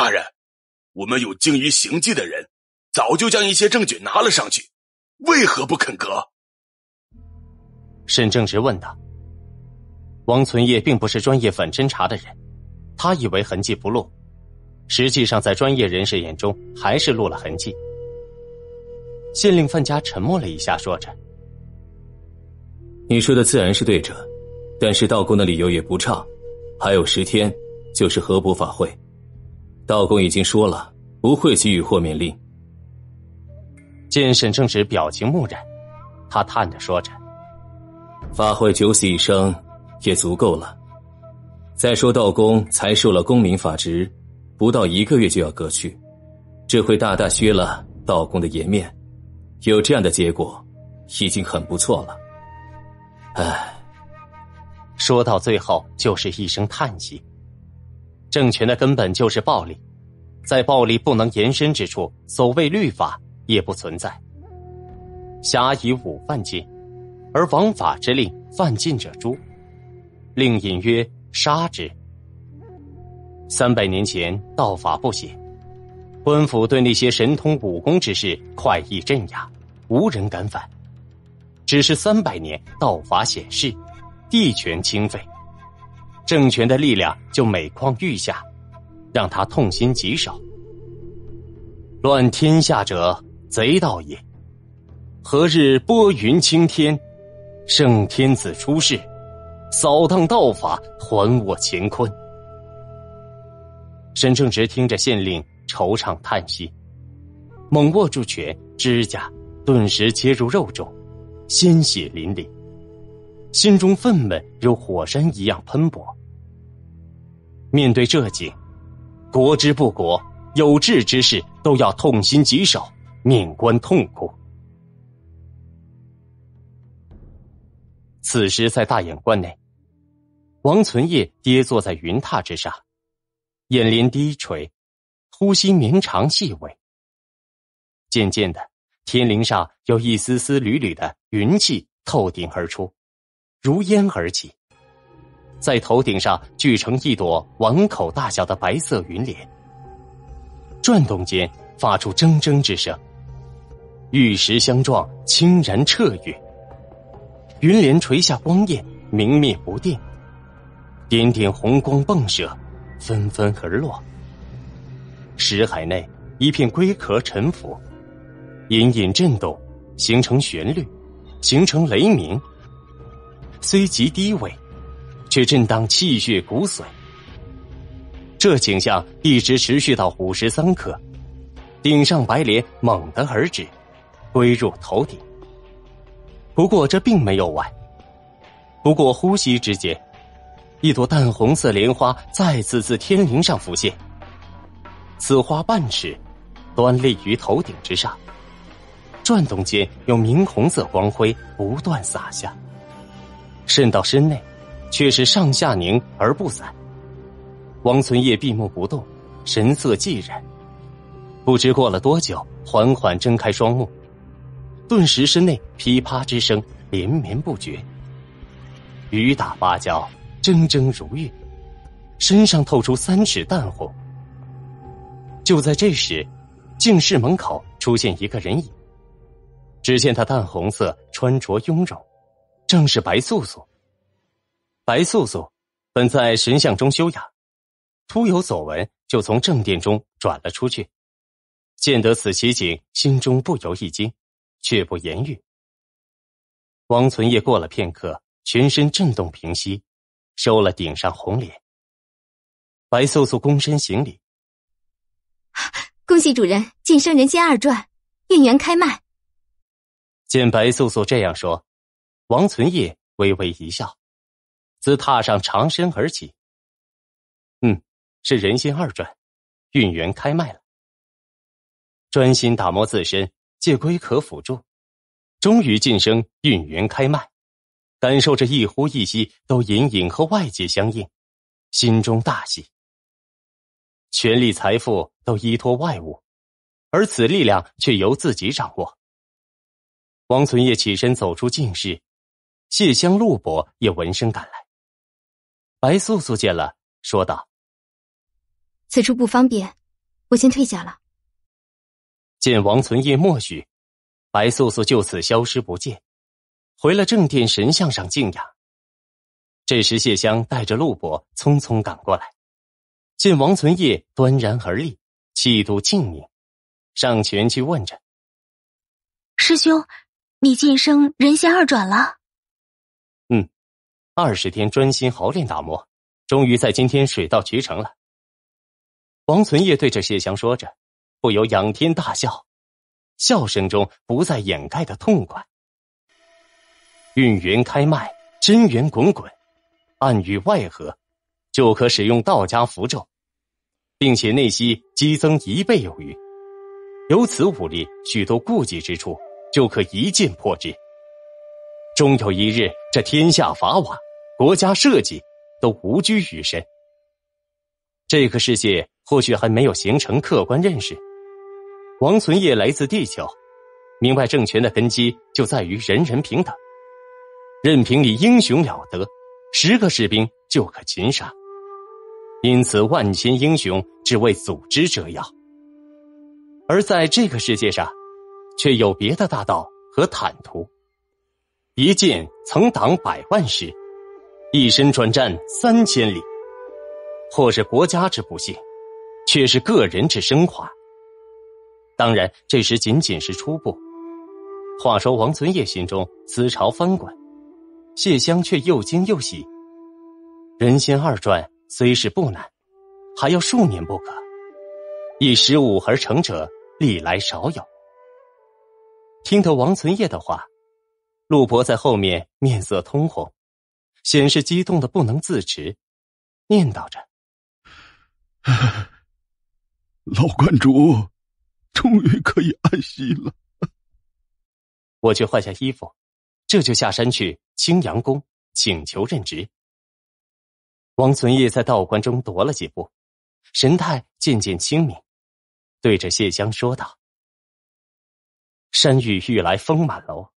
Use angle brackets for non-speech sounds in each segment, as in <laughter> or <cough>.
大人，我们有精于行迹的人，早就将一些证据拿了上去，为何不肯革？沈正直问道。王存业并不是专业反侦查的人，他以为痕迹不露，实际上在专业人士眼中还是露了痕迹。县令范家沉默了一下，说着：“你说的自然是对着，但是道公的理由也不差，还有十天就是河伯法会，道公已经说了不会给予豁免令。”见沈正直表情木然，他叹着说着：“发挥九死一生。”也足够了。再说道公才受了公民法职，不到一个月就要革去，这会大大削了道公的颜面。有这样的结果，已经很不错了。唉，说到最后就是一声叹息。政权的根本就是暴力，在暴力不能延伸之处，所谓律法也不存在。侠以武犯禁，而王法之令，犯禁者诛。令隐曰：“杀之。”三百年前，道法不显，官府对那些神通武功之士快意镇压，无人敢反。只是三百年，道法显示，地权倾废，政权的力量就每况愈下，让他痛心疾首。乱天下者，贼道也。何日拨云青天，圣天子出世？扫荡道法，还我乾坤。沈正直听着县令惆怅叹息，猛握住拳，指甲顿时切入肉中，鲜血淋漓，心中愤懑如火山一样喷薄。面对这景，国之不国，有志之士都要痛心疾首，面观痛苦。此时在大眼观内。王存业跌坐在云榻之上，眼帘低垂，呼吸绵长细微。渐渐的，天灵上有一丝丝缕缕的云气透顶而出，如烟而起，在头顶上聚成一朵碗口大小的白色云莲，转动间发出铮铮之声，玉石相撞，轻然彻月。云莲垂下光焰，明灭不定。点点红光迸射，纷纷而落。石海内一片龟壳沉浮，隐隐震动，形成旋律，形成雷鸣。虽极低微，却震荡气血骨髓。这景象一直持续到午时三刻，顶上白莲猛地而止，归入头顶。不过这并没有完，不过呼吸之间。一朵淡红色莲花再次自天灵上浮现，此花半尺，端立于头顶之上，转动间有明红色光辉不断洒下，渗到身内，却是上下凝而不散。王存业闭目不动，神色寂然，不知过了多久，缓缓睁开双目，顿时身内噼啪之声连绵不绝，雨打芭蕉。铮铮如玉，身上透出三尺淡红。就在这时，净室门口出现一个人影。只见他淡红色穿着雍容，正是白素素。白素素本在神像中修养，突有所闻，就从正殿中转了出去。见得此奇景，心中不由一惊，却不言语。王存业过了片刻，全身震动平息。收了顶上红莲，白素素躬身行礼。恭喜主人晋升人间二转，运元开脉。见白素素这样说，王存业微微一笑，自榻上长身而起。嗯，是人心二转，运元开脉了。专心打磨自身，借龟壳辅助，终于晋升运元开脉。感受着一呼一吸都隐隐和外界相应，心中大喜。权力、财富都依托外物，而此力量却由自己掌握。王存业起身走出静室，谢香、陆伯也闻声赶来。白素素见了，说道：“此处不方便，我先退下了。见王存业默许，白素素就此消失不见，回了正殿神像上静养。这时，谢香带着陆伯匆匆赶过来，见王存业端然而立，气度静宁，上前去问着：“师兄，你晋升人仙二转了？”“嗯，二十天专心熬炼打磨，终于在今天水到渠成了。”王存业对着谢翔说着，不由仰天大笑，笑声中不再掩盖的痛快。运元开脉，真元滚滚。暗与外合，就可使用道家符咒，并且内息激增一倍有余。有此武力，许多顾忌之处就可一剑破之。终有一日，这天下法网、国家社稷都无拘于身。这个世界或许还没有形成客观认识。王存业来自地球，明白政权的根基就在于人人平等。任凭你英雄了得。十个士兵就可擒杀，因此万千英雄只为组织折腰。而在这个世界上，却有别的大道和坦途。一剑曾挡百万师，一身转战三千里。或是国家之不幸，却是个人之升华。当然，这时仅仅是初步。话说王存业心中思潮翻滚。谢香却又惊又喜。人心二转虽是不难，还要数年不可。一十五而成者，历来少有。听得王存业的话，陆伯在后面面色通红，显示激动的不能自持，念叨着：“老观主，终于可以安息了。”我去换下衣服，这就下山去。青阳宫请求任职。王存业在道观中踱了几步，神态渐渐清明，对着谢香说道：“山雨欲来风满楼，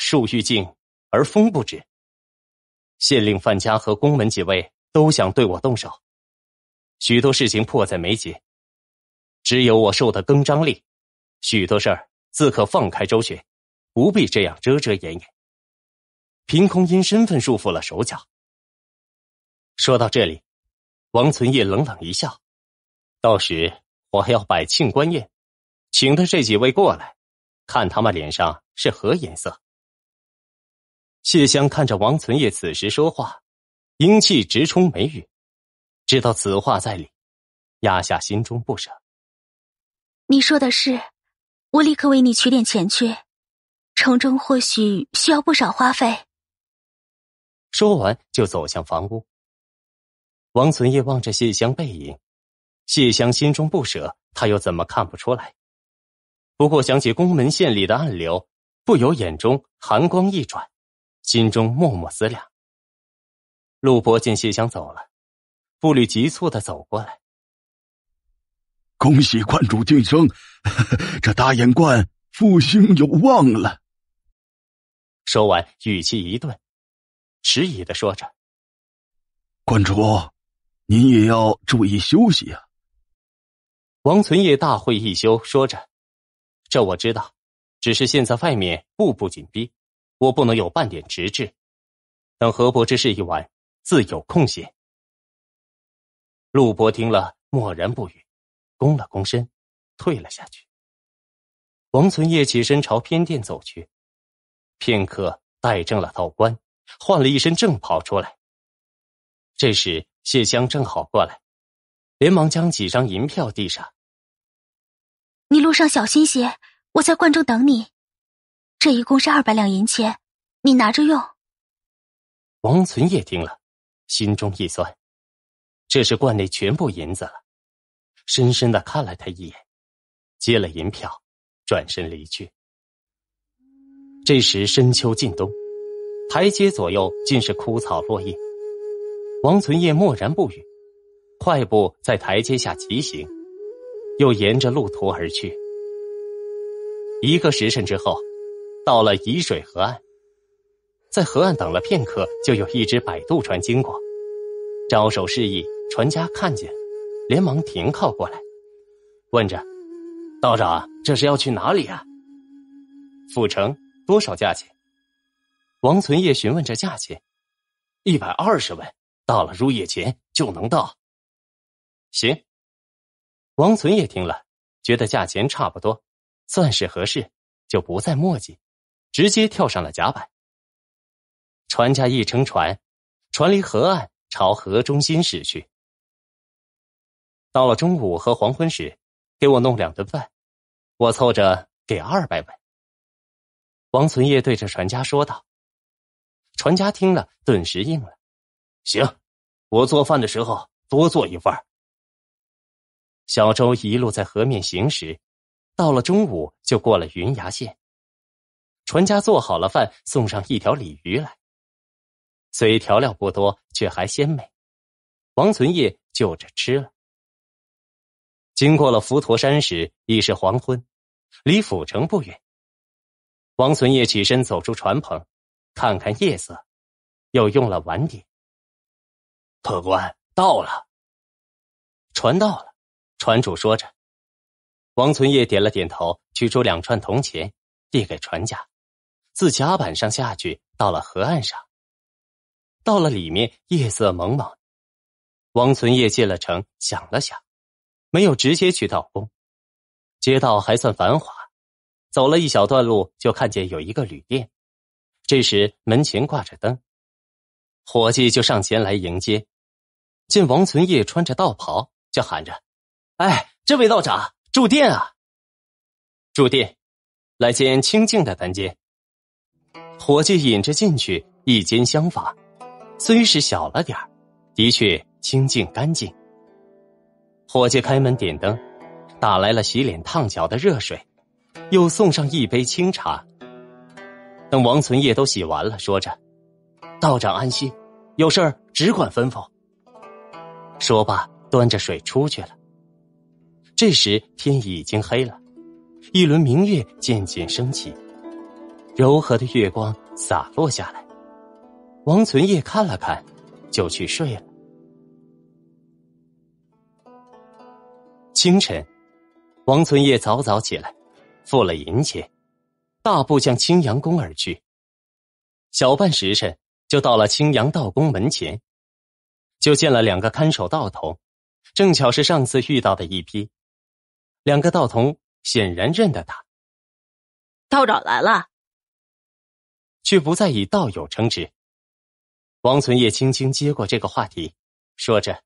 树欲静而风不止。县令范家和宫门几位都想对我动手，许多事情迫在眉睫。只有我受的更张力，许多事儿自可放开周旋，不必这样遮遮掩掩。”凭空因身份束缚了手脚。说到这里，王存业冷冷一笑：“到时我还要摆庆官宴，请的这几位过来，看他们脸上是何颜色。”谢香看着王存业此时说话，英气直冲眉宇，知道此话在理，压下心中不舍。你说的是，我立刻为你取点钱去，城中或许需要不少花费。说完，就走向房屋。王存业望着谢香背影，谢香心中不舍，他又怎么看不出来？不过想起宫门县里的暗流，不由眼中寒光一转，心中默默思量。陆伯见谢香走了，步履急促的走过来，恭喜观主晋升，<laughs> 这大眼观复兴有望了。说完，语气一顿。迟疑的说着：“观主，您也要注意休息啊。”王存业大会一休，说着：“这我知道，只是现在外面步步紧逼，我不能有半点迟滞。等河伯之事一完，自有空闲。”陆伯听了，默然不语，躬了躬身，退了下去。王存业起身朝偏殿走去，片刻，带正了道观。换了一身正袍出来。这时谢香正好过来，连忙将几张银票递上。你路上小心些，我在观中等你。这一共是二百两银钱，你拿着用。王存业听了，心中一酸，这是罐内全部银子了，深深的看了他一眼，接了银票，转身离去。这时深秋近冬。台阶左右尽是枯草落叶，王存业默然不语，快步在台阶下疾行，又沿着路途而去。一个时辰之后，到了沂水河岸，在河岸等了片刻，就有一只摆渡船经过，招手示意，船家看见，连忙停靠过来。问着：“道长，这是要去哪里啊？”府城多少价钱？王存业询问着价钱：“一百二十文，到了入夜前就能到。”行。王存业听了，觉得价钱差不多，算是合适，就不再墨迹，直接跳上了甲板。船家一乘船，船离河岸，朝河中心驶去。到了中午和黄昏时，给我弄两顿饭，我凑着给二百文。王存业对着船家说道。船家听了，顿时应了：“行，我做饭的时候多做一份。”小舟一路在河面行驶，到了中午就过了云崖县。船家做好了饭，送上一条鲤鱼来。虽调料不多，却还鲜美。王存业就着吃了。经过了浮陀山时，已是黄昏，离府城不远。王存业起身走出船棚，看看夜色，又用了晚点。客官到了，船到了，船主说着。王存业点了点头，取出两串铜钱，递给船家，自甲板上下去，到了河岸上。到了里面，夜色蒙蒙。王存业进了城，想了想，没有直接去道宫。街道还算繁华，走了一小段路，就看见有一个旅店。这时门前挂着灯，伙计就上前来迎接。见王存业穿着道袍，就喊着：“哎，这位道长，住店啊！住店，来间清静的单间。”伙计引着进去一间厢房。虽是小了点，的确清净干净。伙计开门点灯，打来了洗脸烫脚的热水，又送上一杯清茶。等王存业都洗完了，说着：“道长安心，有事儿只管吩咐。”说罢，端着水出去了。这时天已经黑了，一轮明月渐渐升起，柔和的月光洒落下来。王存业看了看，就去睡了。清晨，王存业早早起来，付了银钱，大步向青阳宫而去。小半时辰，就到了青阳道宫门前，就见了两个看守道童，正巧是上次遇到的一批。两个道童显然认得他，道长来了，却不再以道友称之。王存业轻轻接过这个话题，说着：“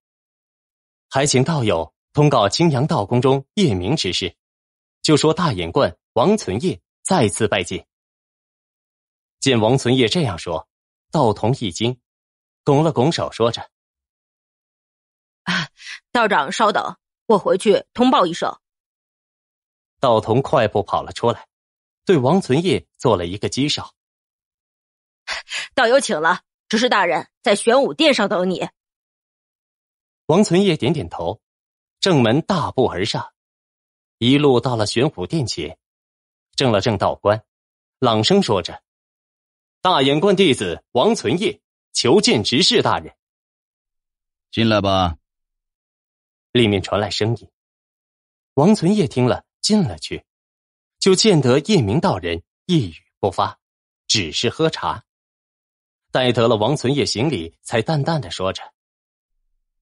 还请道友通告青阳道宫中夜明之事，就说大眼观王存业再次拜见。”见王存业这样说，道童一惊，拱了拱手，说着：“啊，道长稍等，我回去通报一声。”道童快步跑了出来，对王存业做了一个击手：“ <laughs> 道友请了。”执事大人在玄武殿上等你。王存业点点头，正门大步而上，一路到了玄武殿前，正了正道观，朗声说着：“大眼观弟子王存业求见执事大人。”进来吧。里面传来声音。王存业听了，进了去，就见得夜明道人一语不发，只是喝茶。待得了王存业行礼，才淡淡的说着：“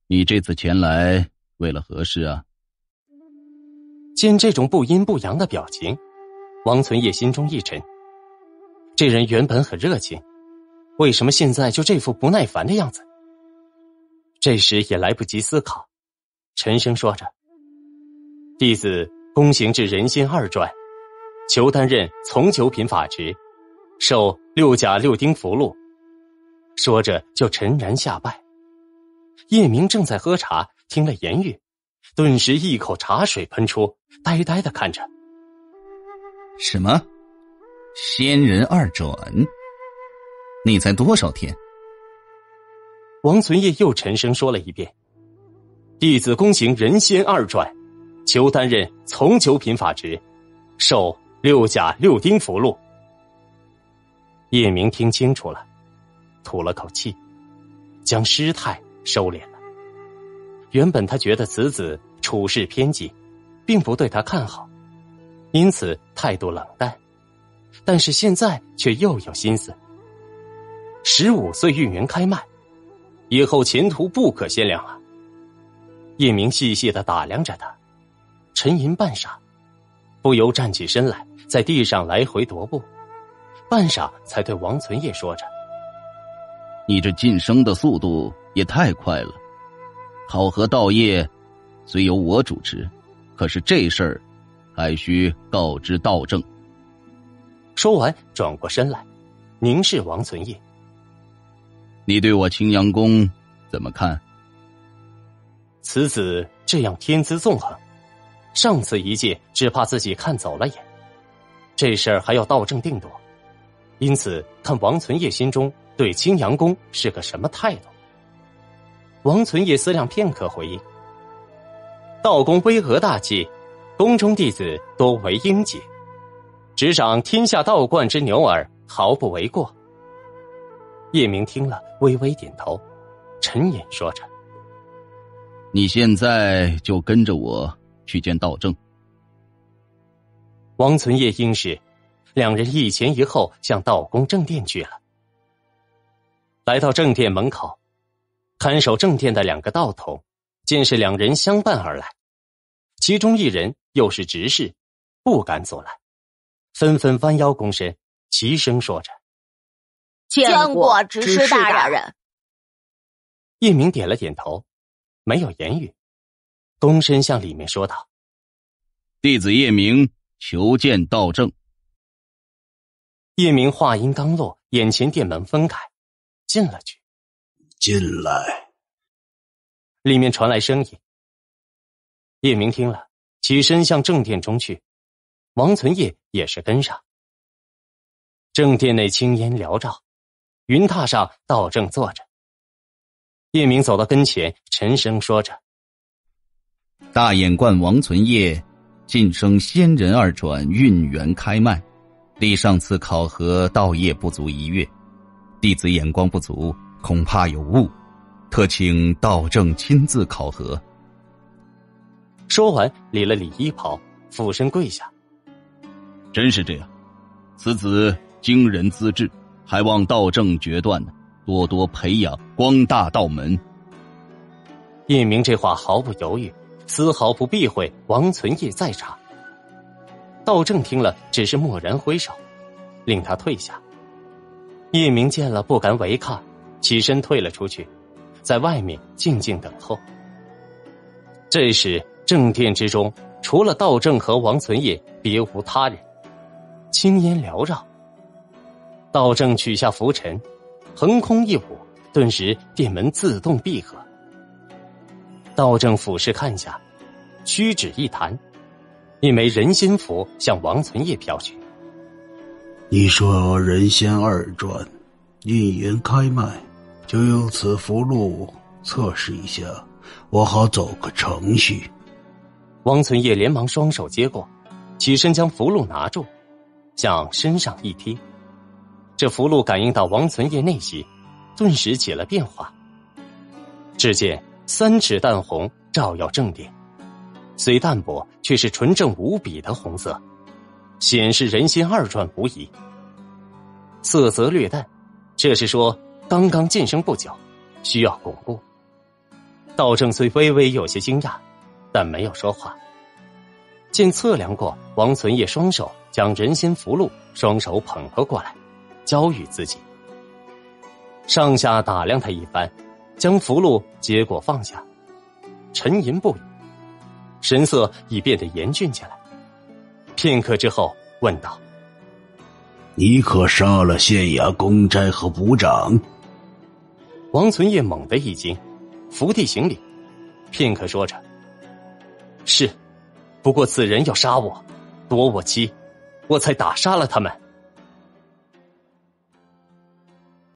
你这次前来为了何事啊？”见这种不阴不阳的表情，王存业心中一沉。这人原本很热情，为什么现在就这副不耐烦的样子？这时也来不及思考，沉声说着：“弟子躬行至人心二转，求担任从九品法职，受六甲六丁符箓。”说着，就沉然下拜。叶明正在喝茶，听了言语，顿时一口茶水喷出，呆呆的看着。什么？仙人二转？你才多少天？王存业又沉声说了一遍：“弟子恭行人仙二转，求担任从九品法职，受六甲六丁符箓。”叶明听清楚了。吐了口气，将失态收敛了。原本他觉得此子处事偏激，并不对他看好，因此态度冷淡。但是现在却又有心思。十五岁运元开脉，以后前途不可限量啊！叶明细细的打量着他，沉吟半晌，不由站起身来，在地上来回踱步，半晌才对王存业说着：“你这晋升的速度也太快了。考核道业虽由我主持，可是这事儿还需告知道正。”说完，转过身来，凝视王存业：“你对我青阳宫怎么看？”此子这样天资纵横，上次一届只怕自己看走了眼，这事儿还要道正定夺，因此看王存业心中对青阳宫是个什么态度。王存业思量片刻，回应：“道宫巍峨大气，宫中弟子多为英杰。”执掌天下道观之牛耳，毫不为过。叶明听了，微微点头，沉吟说着：“你现在就跟着我去见道正。”王存业应是，两人一前一后向道公正殿去了。来到正殿门口，看守正殿的两个道童见是两人相伴而来，其中一人又是执事，不敢阻拦。纷纷弯腰躬身，齐声说着：“见过执事大人。”叶明点了点头，没有言语，躬身向里面说道：“弟子叶明求见道正。”叶明话音刚落，眼前殿门分开，进了去。进来。里面传来声音。叶明听了，起身向正殿中去。王存业也是跟上。正殿内青烟缭绕，云榻上道正坐着。叶明走到跟前，沉声说着：“大眼观王存业晋升仙人二转，运元开脉，离上次考核道业不足一月，弟子眼光不足，恐怕有误，特请道正亲自考核。”说完，理了理衣袍，俯身跪下。真是这样，此子惊人资质，还望道正决断呢，多多培养，光大道门。叶明这话毫不犹豫，丝毫不避讳王存义在场。道正听了，只是默然挥手，令他退下。叶明见了，不敢违抗，起身退了出去，在外面静静等候。这时正殿之中，除了道正和王存业，别无他人。青烟缭绕，道正取下拂尘，横空一舞，顿时殿门自动闭合。道正俯视看下，屈指一弹，一枚人心符向王存业飘去。你说人仙二转，运元开脉，就用此符箓测试一下，我好走个程序。王存业连忙双手接过，起身将符箓拿住。向身上一贴，这符箓感应到王存业内息，顿时起了变化。只见三尺淡红照耀正殿，虽淡薄，却是纯正无比的红色，显示人心二转无疑。色泽略淡，这是说刚刚晋升不久，需要巩固。道正虽微微有些惊讶，但没有说话。见测量过，王存业双手。将人心符箓双手捧了过来，交予自己。上下打量他一番，将符箓接过放下，沉吟不语，神色已变得严峻起来。片刻之后，问道：“你可杀了县衙公差和部长？”王存业猛地一惊，伏地行礼，片刻说着：“是，不过此人要杀我，夺我妻。”我才打杀了他们。